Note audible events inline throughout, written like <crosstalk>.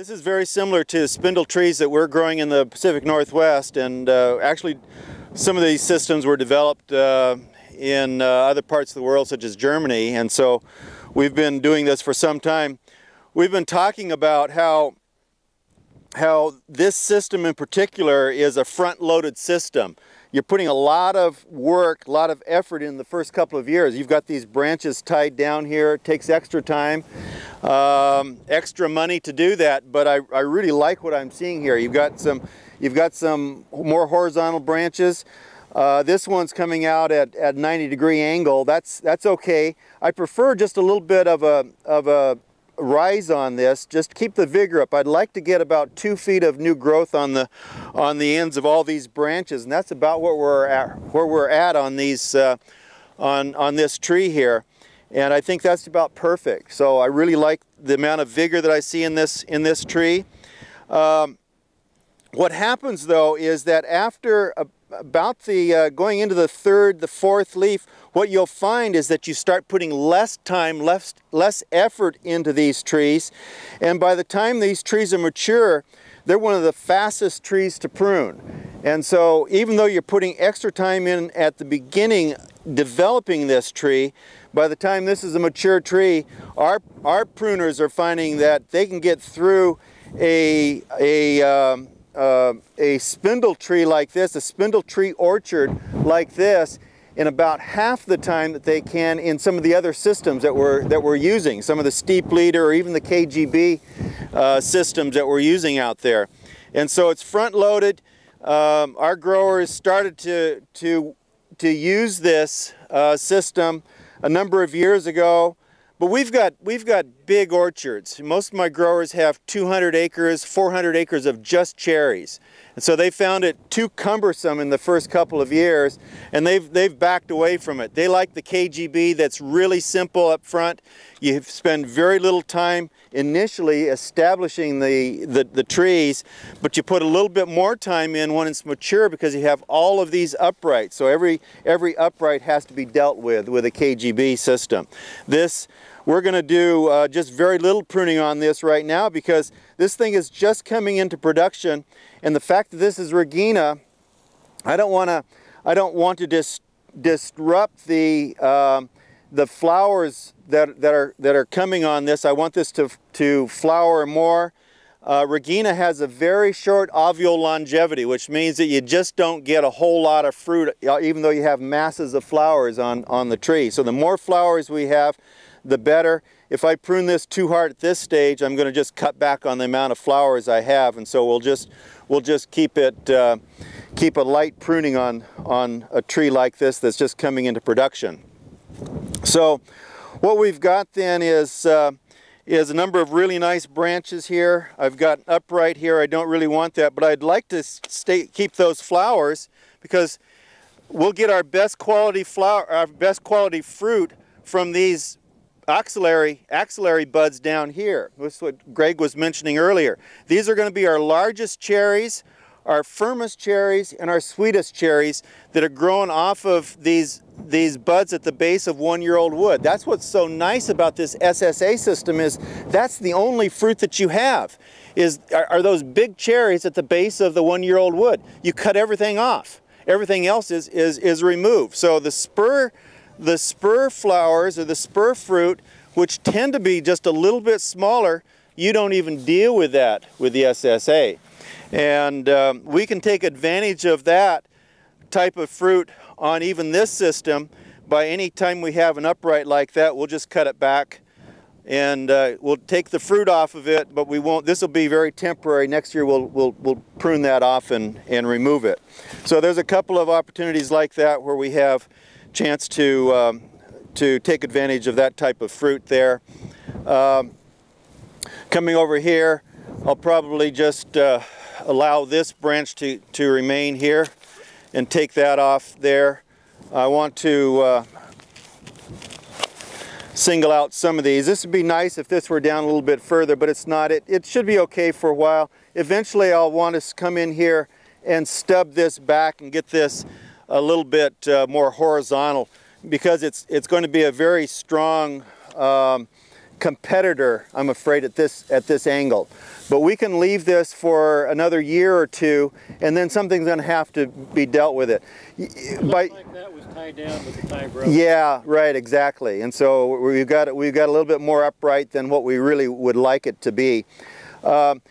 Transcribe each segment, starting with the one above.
This is very similar to spindle trees that we're growing in the Pacific Northwest and uh, actually some of these systems were developed uh, in uh, other parts of the world such as Germany and so we've been doing this for some time. We've been talking about how how this system in particular is a front-loaded system. You're putting a lot of work, a lot of effort in the first couple of years. You've got these branches tied down here. It takes extra time, um, extra money to do that, but I, I really like what I'm seeing here. You've got some, you've got some more horizontal branches. Uh, this one's coming out at, at 90 degree angle. That's, that's okay. I prefer just a little bit of a, of a rise on this, just keep the vigor up. I'd like to get about two feet of new growth on the on the ends of all these branches, and that's about what we're at, where we're at on these uh, on on this tree here. And I think that's about perfect. So I really like the amount of vigor that I see in this in this tree. Um, what happens though is that after about the uh, going into the third, the fourth leaf, what you'll find is that you start putting less time, less, less effort into these trees. And by the time these trees are mature, they're one of the fastest trees to prune. And so even though you're putting extra time in at the beginning developing this tree, by the time this is a mature tree, our, our pruners are finding that they can get through a, a um, uh, a spindle tree like this, a spindle tree orchard like this, in about half the time that they can in some of the other systems that we're, that we're using, some of the steep leader or even the KGB uh, systems that we're using out there. And so it's front loaded. Um, our growers started to, to, to use this uh, system a number of years ago. But we've got, we've got big orchards. Most of my growers have 200 acres, 400 acres of just cherries. And so they found it too cumbersome in the first couple of years and they've, they've backed away from it. They like the KGB that's really simple up front. You spend very little time initially establishing the, the, the trees, but you put a little bit more time in when it's mature because you have all of these uprights. So every, every upright has to be dealt with with a KGB system. This we're going to do uh, just very little pruning on this right now because this thing is just coming into production and the fact that this is Regina, I don't want to I don't want to dis disrupt the um, the flowers that, that are that are coming on this. I want this to, to flower more. Uh, Regina has a very short ovule longevity, which means that you just don't get a whole lot of fruit, uh, even though you have masses of flowers on, on the tree. So the more flowers we have, the better. If I prune this too hard at this stage, I'm going to just cut back on the amount of flowers I have, and so we'll just we'll just keep it uh, keep a light pruning on on a tree like this that's just coming into production. So what we've got then is uh, is a number of really nice branches here. I've got upright here. I don't really want that, but I'd like to stay keep those flowers because we'll get our best quality flower, our best quality fruit from these axillary, axillary buds down here. That's what Greg was mentioning earlier. These are going to be our largest cherries, our firmest cherries, and our sweetest cherries that are grown off of these, these buds at the base of one-year-old wood. That's what's so nice about this SSA system is that's the only fruit that you have is are, are those big cherries at the base of the one-year-old wood. You cut everything off. Everything else is, is, is removed. So the spur the spur flowers or the spur fruit, which tend to be just a little bit smaller, you don't even deal with that with the SSA. And um, we can take advantage of that type of fruit on even this system by any time we have an upright like that, we'll just cut it back and uh, we'll take the fruit off of it, but we won't, this will be very temporary. Next year we'll, we'll, we'll prune that off and, and remove it. So there's a couple of opportunities like that where we have chance to, um, to take advantage of that type of fruit there. Um, coming over here, I'll probably just uh, allow this branch to, to remain here and take that off there. I want to uh, single out some of these. This would be nice if this were down a little bit further, but it's not. It, it should be okay for a while. Eventually I'll want to come in here and stub this back and get this a little bit uh, more horizontal because it's, it's going to be a very strong um, competitor, I'm afraid, at this, at this angle. But we can leave this for another year or two, and then something's going to have to be dealt with it. By, like that was tied down with the growth. Yeah, right, exactly. And so we've got, we've got a little bit more upright than what we really would like it to be. Um,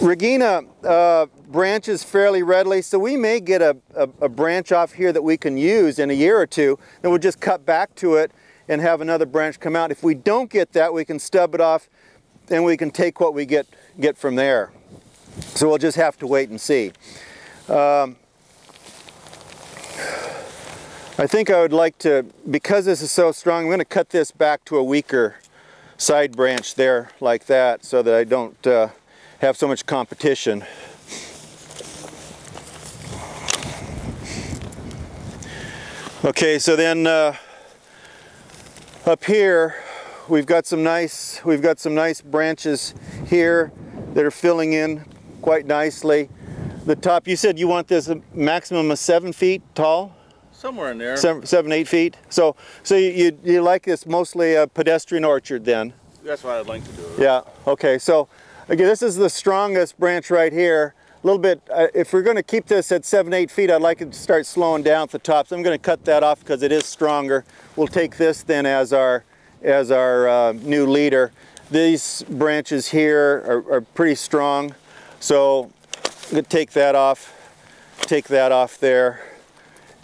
Regina uh, branches fairly readily, so we may get a, a, a, branch off here that we can use in a year or two, then we'll just cut back to it and have another branch come out. If we don't get that, we can stub it off and we can take what we get, get from there. So we'll just have to wait and see. Um, I think I would like to, because this is so strong, I'm going to cut this back to a weaker side branch there like that so that I don't uh, have so much competition. Okay, so then uh, up here we've got some nice we've got some nice branches here that are filling in quite nicely. The top, you said you want this maximum of seven feet tall? Somewhere in there. Seven, seven eight feet. So, so you, you, you like this mostly a pedestrian orchard then? That's what I'd like to do. Yeah. Okay. So, again, this is the strongest branch right here. A little bit. Uh, if we're going to keep this at seven eight feet, I'd like it to start slowing down at the top. So I'm going to cut that off because it is stronger. We'll take this then as our as our uh, new leader. These branches here are, are pretty strong. So I'm to take that off. Take that off there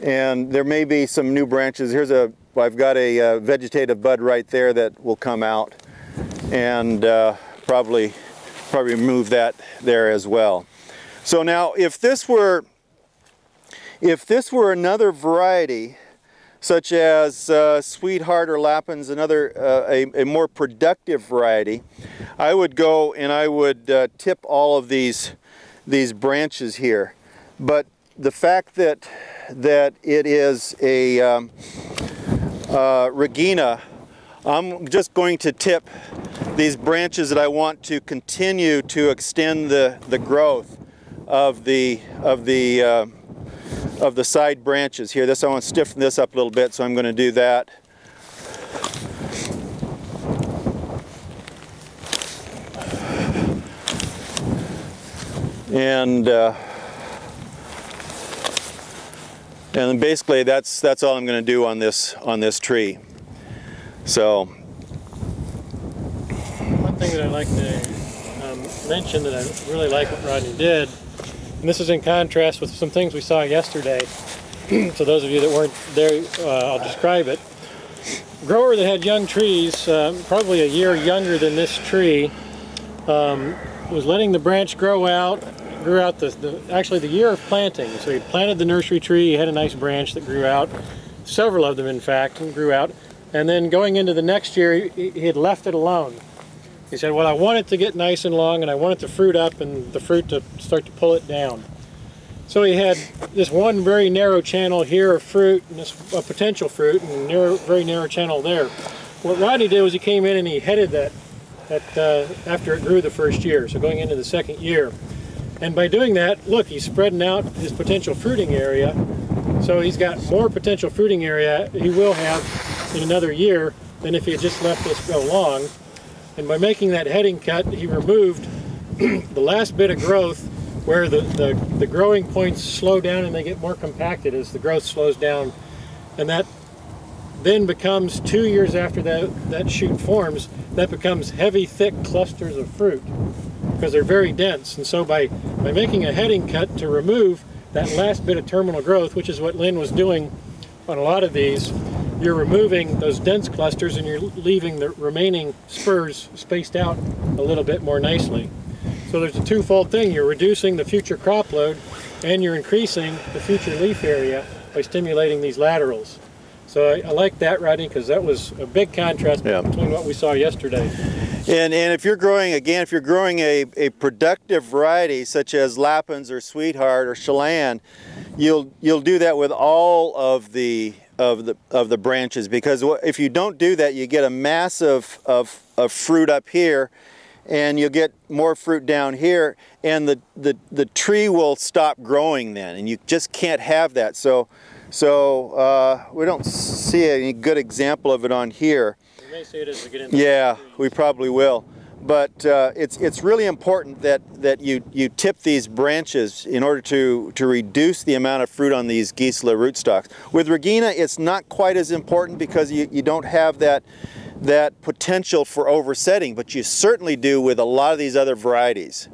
and there may be some new branches. Here's a, I've got a uh, vegetative bud right there that will come out and uh, probably, probably remove that there as well. So now if this were, if this were another variety, such as uh, Sweetheart or Lapins, another, uh, a, a, more productive variety, I would go and I would uh, tip all of these, these branches here. But the fact that that it is a um, uh, Regina, I'm just going to tip these branches that I want to continue to extend the, the growth of the of the uh, of the side branches here. This I want to stiffen this up a little bit, so I'm going to do that. And uh, and basically that's that's all I'm going to do on this on this tree. So one thing that I'd like to um, mention that I really like what Rodney did, and this is in contrast with some things we saw yesterday. <clears throat> so those of you that weren't there, uh, I'll describe it. Grower that had young trees, uh, probably a year younger than this tree, um, was letting the branch grow out grew out the, the, actually the year of planting. So he planted the nursery tree, he had a nice branch that grew out, several of them in fact, grew out. And then going into the next year, he, he had left it alone. He said, well, I want it to get nice and long and I want it to fruit up and the fruit to start to pull it down. So he had this one very narrow channel here of fruit and this a potential fruit and narrow, very narrow channel there. What Rodney did was he came in and he headed that, that uh, after it grew the first year, so going into the second year. And by doing that, look, he's spreading out his potential fruiting area. So he's got more potential fruiting area he will have in another year than if he had just left this go long. And by making that heading cut, he removed <clears throat> the last bit of growth where the, the, the growing points slow down and they get more compacted as the growth slows down. And that then becomes, two years after that, that shoot forms, that becomes heavy, thick clusters of fruit because they're very dense. And so by, by making a heading cut to remove that last bit of terminal growth, which is what Lynn was doing on a lot of these, you're removing those dense clusters and you're leaving the remaining spurs spaced out a little bit more nicely. So there's a twofold thing. You're reducing the future crop load and you're increasing the future leaf area by stimulating these laterals. So I, I like that, Rodney, because that was a big contrast yeah. between what we saw yesterday. And, and if you're growing, again, if you're growing a, a productive variety such as Lapins or Sweetheart or Chelan, you'll, you'll do that with all of the, of the, of the branches because if you don't do that, you get a mass of, of, of fruit up here and you'll get more fruit down here and the, the, the tree will stop growing then and you just can't have that. So So uh, we don't see any good example of it on here. We may see it as we get into Yeah, we probably will. But uh, it's it's really important that that you you tip these branches in order to to reduce the amount of fruit on these Gisela rootstocks. With Regina, it's not quite as important because you, you don't have that that potential for oversetting, but you certainly do with a lot of these other varieties.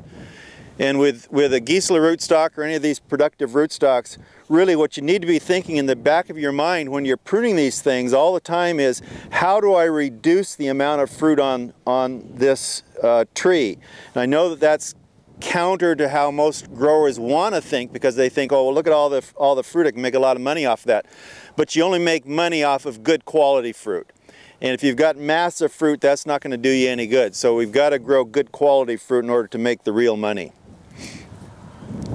And with, with a Gisela rootstock or any of these productive rootstocks, really what you need to be thinking in the back of your mind when you're pruning these things all the time is how do I reduce the amount of fruit on, on this uh, tree? And I know that that's counter to how most growers want to think because they think, oh, well, look at all the, all the fruit, I can make a lot of money off of that. But you only make money off of good quality fruit. And if you've got massive fruit, that's not going to do you any good. So we've got to grow good quality fruit in order to make the real money.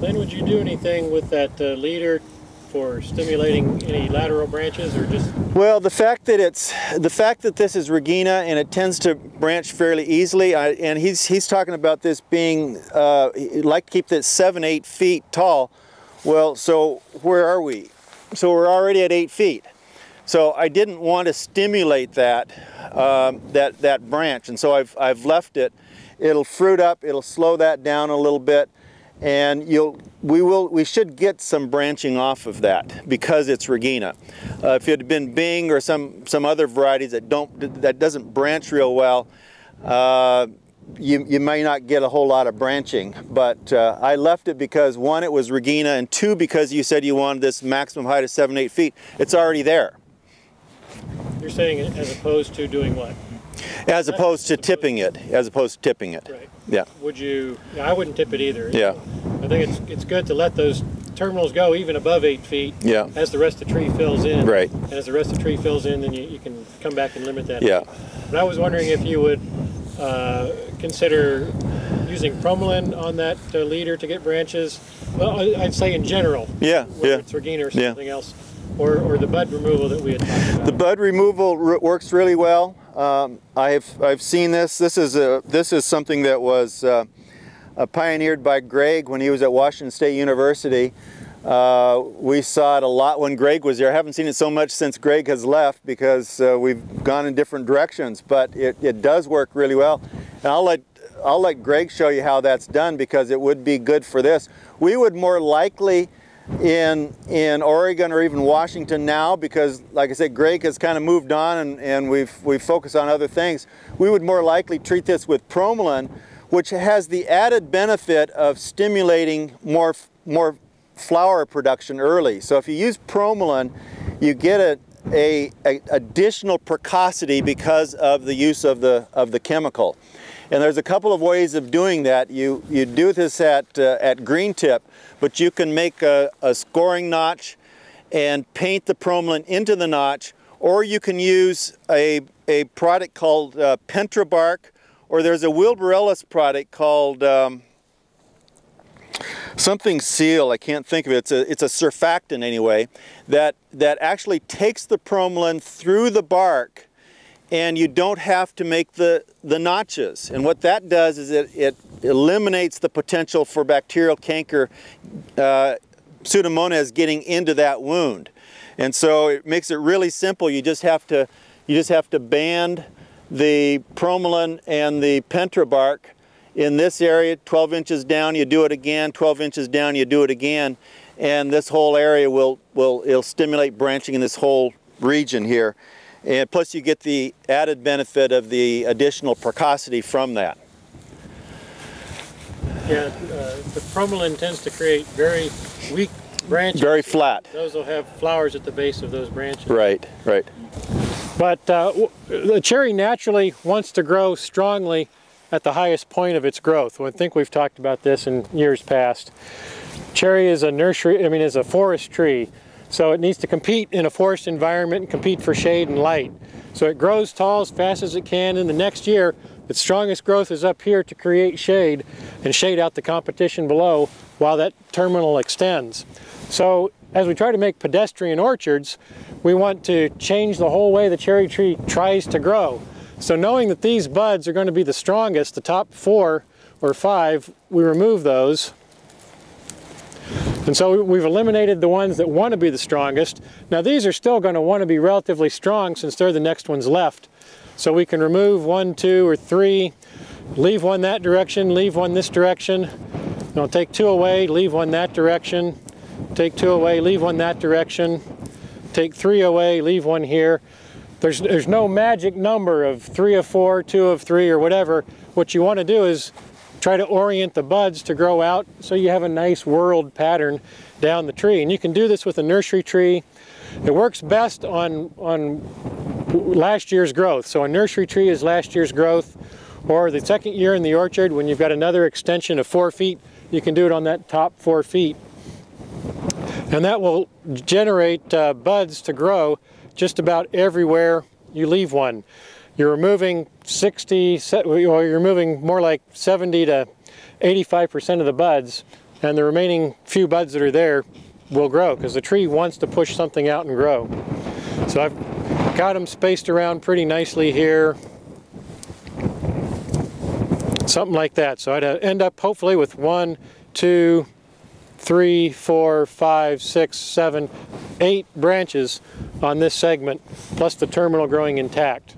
Then would you do anything with that uh, leader for stimulating any lateral branches or just Well, the fact that it's the fact that this is Regina and it tends to branch fairly easily, I, and he's he's talking about this being uh, like to keep this seven eight feet tall. Well, so where are we? So we're already at eight feet. So I didn't want to stimulate that um, that that branch, and so I've I've left it. It'll fruit up. It'll slow that down a little bit, and you'll we will we should get some branching off of that because it's Regina. Uh, if it had been Bing or some some other varieties that don't that doesn't branch real well. Uh, you, you may not get a whole lot of branching, but uh, I left it because one, it was Regina, and two, because you said you wanted this maximum height of seven, eight feet. It's already there, you're saying as opposed to doing what? As opposed to tipping it, as opposed to tipping it. Right. Yeah, Would you? I wouldn't tip it either. yeah, I think it's it's good to let those terminals go even above eight feet yeah, as the rest of the tree fills in. right, And as the rest of the tree fills in, then you, you can come back and limit that. yeah. But I was wondering if you would uh, consider using Promalin on that uh, leader to get branches. Well, I- I'd say in general, Yeah, whether yeah. it's Regina or Yeah. something else, or, or the bud removal that we had talked about. The bud removal r- works really well. Um, I've I've seen this. This is a this is something that was uh, uh, pioneered by Greg when he was at Washington State University. Uh, we saw it a lot when Greg was there. I haven't seen it so much since Greg has left because uh, we've gone in different directions. But it, it does work really well, and I'll let I'll let Greg show you how that's done because it would be good for this. We would more likely in in Oregon or even Washington now because like I said Greg has kind of moved on and, and we've we've focused on other things. We would more likely treat this with Promalin which has the added benefit of stimulating more more flower production early. So if you use Promalin you get a, a, a additional precocity because of the use of the of the chemical and there's a couple of ways of doing that. You, you do this at, uh, at green tip, but you can make a, a scoring notch and paint the Promalin into the notch, or you can use a, a product called uh, Pentrabark, or there's a Wilbur Ellis product called um, something seal, I can't think of it, it's a, it's a surfactant anyway, that, that actually takes the Promalin through the bark and you don't have to make the, the notches. And what that does is it, it eliminates the potential for bacterial canker, uh, Pseudomonas getting into that wound. And so it makes it really simple. You just have to, you just have to band the Promalin and the pentrabark in this area, 12 inches down, you do it again, 12 inches down, you do it again, and this whole area will, will it'll stimulate branching in this whole region here. And plus you get the added benefit of the additional precocity from that. Yeah, uh, the Promalin tends to create very weak branches. Very flat. Those will have flowers at the base of those branches. Right, right. But uh, the cherry naturally wants to grow strongly at the highest point of its growth. I think we've talked about this in years past. Cherry is a nursery, I mean, is a forest tree. So it needs to compete in a forest environment and compete for shade and light. So it grows tall as fast as it can. And the next year, its strongest growth is up here to create shade and shade out the competition below while that terminal extends. So as we try to make pedestrian orchards, we want to change the whole way the cherry tree tries to grow. So knowing that these buds are going to be the strongest, the top four or five, we remove those. And so we've eliminated the ones that want to be the strongest. Now these are still going to want to be relatively strong since they're the next ones left. So we can remove one, two, or three, leave one that direction, leave one this direction. And I'll take two away, leave one that direction, take two away, leave one that direction, take three away, leave one here. There's, there's no magic number of three of four, two of three, or whatever. What you want to do is try to orient the buds to grow out so you have a nice whorled pattern down the tree. And you can do this with a nursery tree. It works best on, on last year's growth. So a nursery tree is last year's growth. Or the second year in the orchard, when you've got another extension of four feet, you can do it on that top four feet. And that will generate uh, buds to grow just about everywhere you leave one. You're removing 60, or you're removing more like 70 to 85% of the buds, and the remaining few buds that are there will grow because the tree wants to push something out and grow. So I've got them spaced around pretty nicely here. Something like that. So I'd uh, end up hopefully with one, two, three, four, five, six, seven, eight branches on this segment, plus the terminal growing intact.